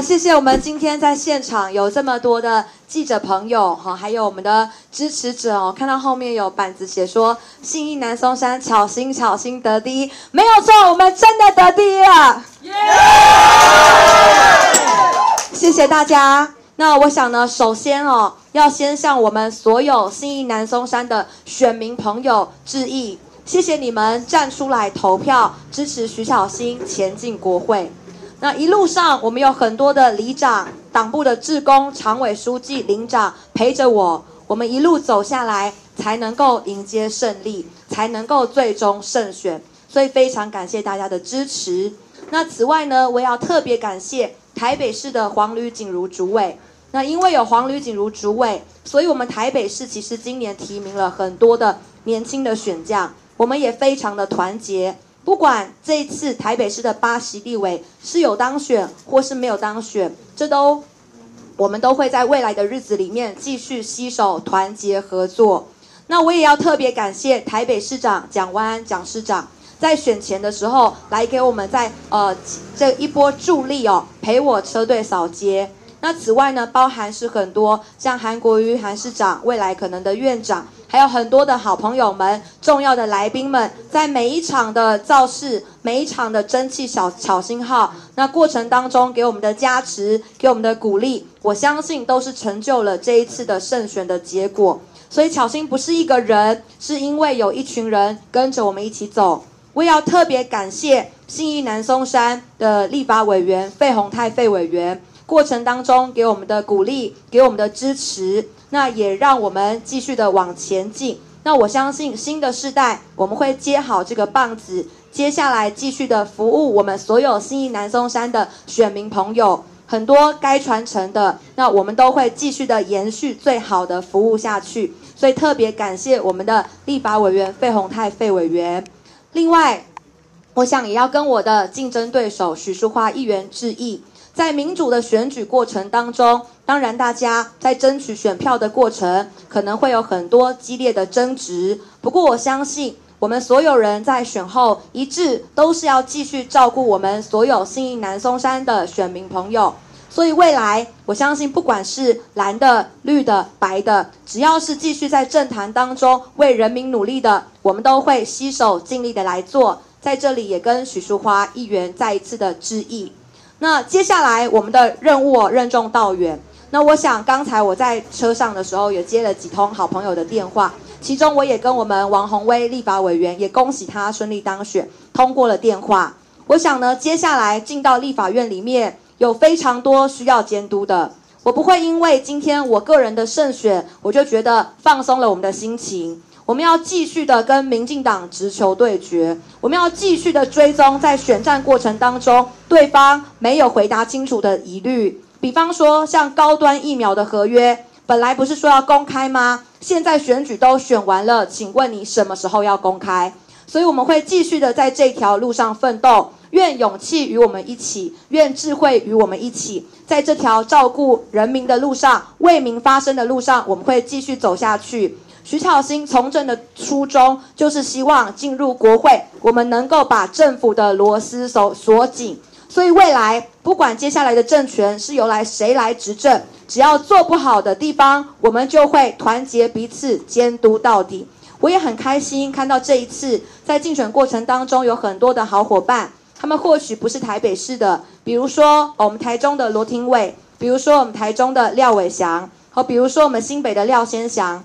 谢谢我们今天在现场有这么多的记者朋友哈，还有我们的支持者哦。看到后面有板子写说信义南松山巧心巧心得第一，没有错，我们真的得第一了。谢谢大家。那我想呢，首先哦，要先向我们所有信义南松山的选民朋友致意，谢谢你们站出来投票支持徐巧芯前进国会。那一路上，我们有很多的里长、党部的志工、常委书记、领长陪着我，我们一路走下来，才能够迎接胜利，才能够最终胜选。所以非常感谢大家的支持。那此外呢，我也要特别感谢台北市的黄吕锦如主委。那因为有黄吕锦如主委，所以我们台北市其实今年提名了很多的年轻的选将，我们也非常的团结。不管这次台北市的八席地委是有当选或是没有当选，这都我们都会在未来的日子里面继续携手团结合作。那我也要特别感谢台北市长蒋万安蒋市长，在选前的时候来给我们在呃这一波助力哦，陪我车队扫街。那此外呢，包含是很多像韩国瑜韩市长未来可能的院长。还有很多的好朋友们、重要的来宾们，在每一场的造势、每一场的蒸汽小巧星号那过程当中，给我们的加持、给我们的鼓励，我相信都是成就了这一次的胜选的结果。所以巧心不是一个人，是因为有一群人跟着我们一起走。我也要特别感谢信义南松山的立法委员费宏泰费委员，过程当中给我们的鼓励、给我们的支持。那也让我们继续的往前进。那我相信新的世代，我们会接好这个棒子，接下来继续的服务我们所有新义南松山的选民朋友。很多该传承的，那我们都会继续的延续最好的服务下去。所以特别感谢我们的立法委员费宏泰费委员。另外，我想也要跟我的竞争对手许淑华议员致意。在民主的选举过程当中，当然大家在争取选票的过程，可能会有很多激烈的争执。不过我相信，我们所有人在选后一致，都是要继续照顾我们所有新义南松山的选民朋友。所以未来，我相信不管是蓝的、绿的、白的，只要是继续在政坛当中为人民努力的，我们都会携手尽力的来做。在这里也跟许淑华议员再一次的致意。那接下来我们的任务任重道远。那我想刚才我在车上的时候也接了几通好朋友的电话，其中我也跟我们王宏威立法委员也恭喜他顺利当选，通过了电话。我想呢，接下来进到立法院里面有非常多需要监督的，我不会因为今天我个人的胜选，我就觉得放松了我们的心情。我们要继续的跟民进党直球对决，我们要继续的追踪在选战过程当中对方没有回答清楚的疑虑，比方说像高端疫苗的合约，本来不是说要公开吗？现在选举都选完了，请问你什么时候要公开？所以我们会继续的在这条路上奋斗，愿勇气与我们一起，愿智慧与我们一起，在这条照顾人民的路上，为民发声的路上，我们会继续走下去。徐巧芯从政的初衷就是希望进入国会，我们能够把政府的螺丝锁锁紧。所以未来不管接下来的政权是由来谁来执政，只要做不好的地方，我们就会团结彼此监督到底。我也很开心看到这一次在竞选过程当中有很多的好伙伴，他们或许不是台北市的，比如说我们台中的罗廷伟，比如说我们台中的廖伟祥，和比如说我们新北的廖先祥。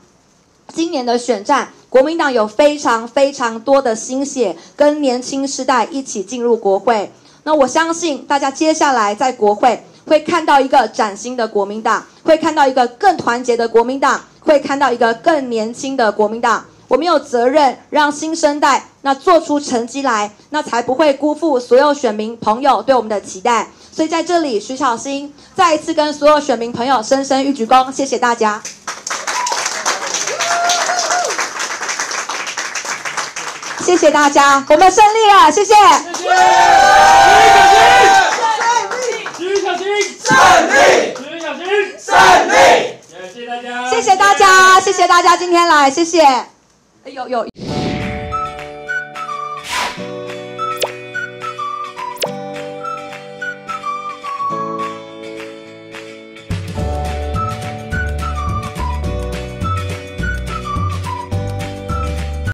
今年的选战，国民党有非常非常多的心血跟年轻世代一起进入国会。那我相信大家接下来在国会会看到一个崭新的国民党，会看到一个更团结的国民党，会看到一个更年轻的国民党。我们有责任让新生代那做出成绩来，那才不会辜负所有选民朋友对我们的期待。所以在这里，徐巧芯再一次跟所有选民朋友深深一鞠躬，谢谢大家。谢谢大家，我们胜利了，谢谢。谢谢。徐小新，胜利。徐小新，胜利。谢谢大家。谢谢大家，谢谢大家今天来，谢谢。哎有有。